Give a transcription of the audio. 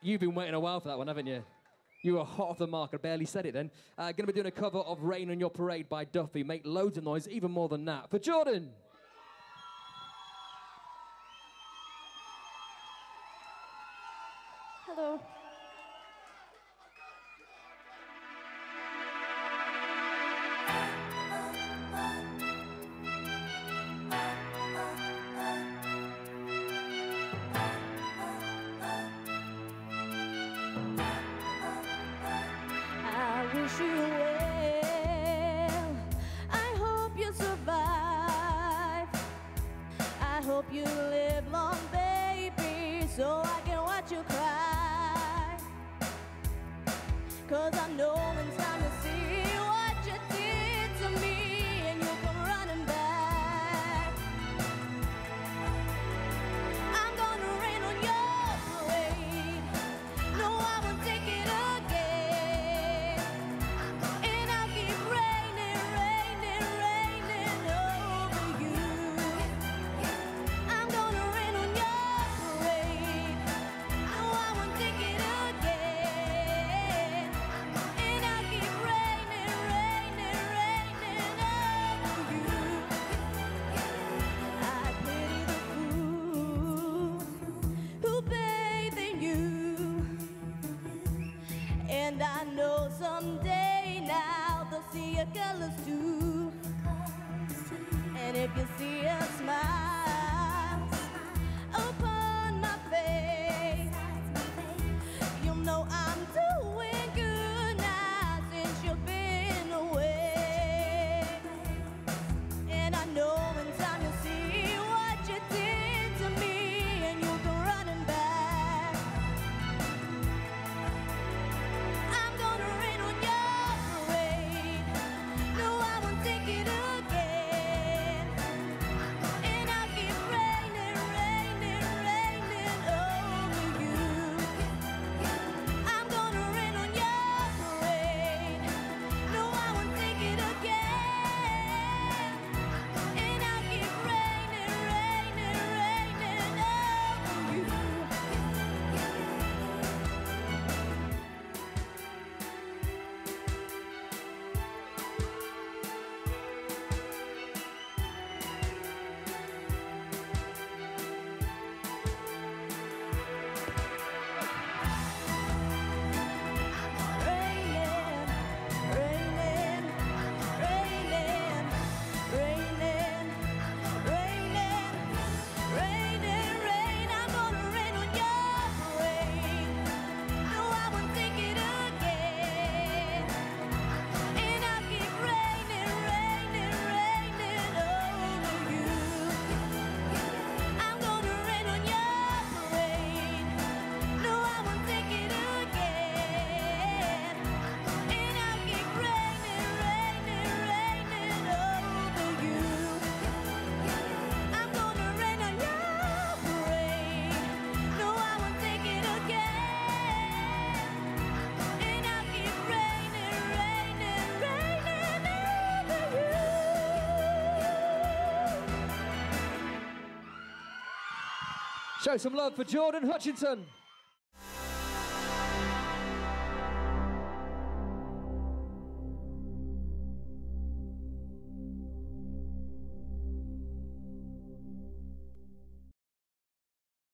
You've been waiting a while for that one, haven't you? You were hot off the mark. I barely said it then. Uh, going to be doing a cover of Rain on Your Parade by Duffy. Make loads of noise, even more than that. For Jordyn! Hello. 是我 And I know someday now they'll see your colors too. And if you see a smile. Show some love for Jordyn Hutchinson.